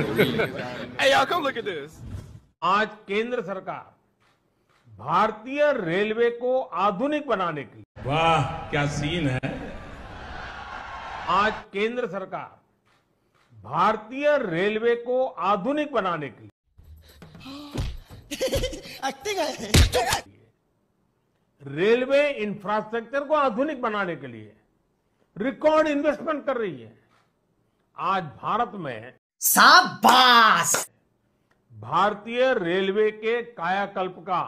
Hey, y'all, come look at this. आज केंद्र सरकार भारतीय रेलवे को आधुनिक बनाने के लिए वाह क्या सीन है? आज केंद्र सरकार भारतीय रेलवे को आधुनिक बनाने के लिए रेलवे इंफ्रास्ट्रक्चर को आधुनिक बनाने के लिए रिकॉर्ड इन्वेस्टमेंट कर रही है। आज भारत में शाबाश। भारतीय रेलवे के कायाकल्प का।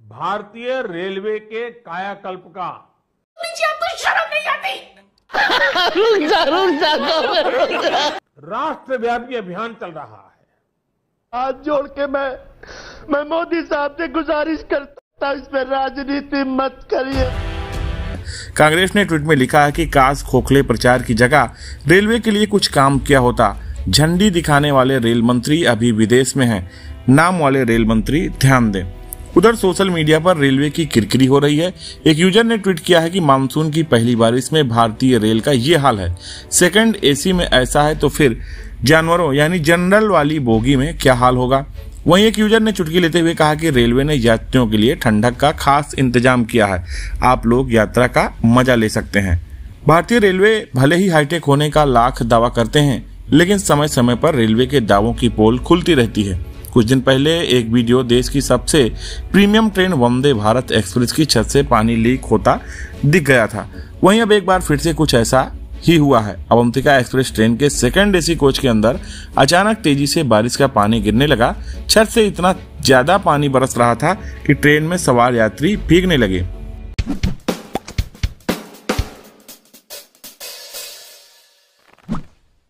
भारतीय रेलवे के कायाकल्प का। राष्ट्रव्यापी अभियान चल रहा है। हाथ जोड़ के मैं मैं मोदी साहब से गुजारिश करता हूँ, इसमें राजनीति मत करिए। कांग्रेस ने ट्वीट में लिखा है कि काश खोखले प्रचार की जगह रेलवे के लिए कुछ काम किया होता। झंडी दिखाने वाले रेल मंत्री अभी विदेश में हैं। नाम वाले रेल मंत्री ध्यान दें। उधर सोशल मीडिया पर रेलवे की किरकिरी हो रही है। एक यूज़र ने ट्वीट किया है कि मानसून की पहली बारिश में भारतीय रेल का ये हाल है। सेकंड एसी में ऐसा है तो फिर जानवरों, यानी जनरल वाली बोगी में क्या हाल होगा? वहीं एक यूज़र ने चुटकी लेते हुए कहा कि रेलवे ने यात्रियों के लिए ठंडक का खास इंतज़ाम किया है। आप लोग यात्रा का मज़ा ले सकते हैं। भारतीय रेलवे भले ही हाईटेक होने का लाख दावा करते हैं, लेकिन समय समय पर रेलवे के दावों की पोल खुलती रहती है। कुछ दिन पहले एक वीडियो देश की सबसे premium train Vande Bharat express की छत से पानी लीक होता दिख गया था। वहीं अब एक बार फिर से कुछ ऐसा ही हुआ है। अवंतिका एक्सप्रेस ट्रेन के सेकंड एसी कोच के अंदर अचानक तेज़ी से बारिश का पानी गिरने लगा। छत से इतना ज़्यादा पानी बरस रहा था कि ट्रेन में सवार यात्री भीगने लगे।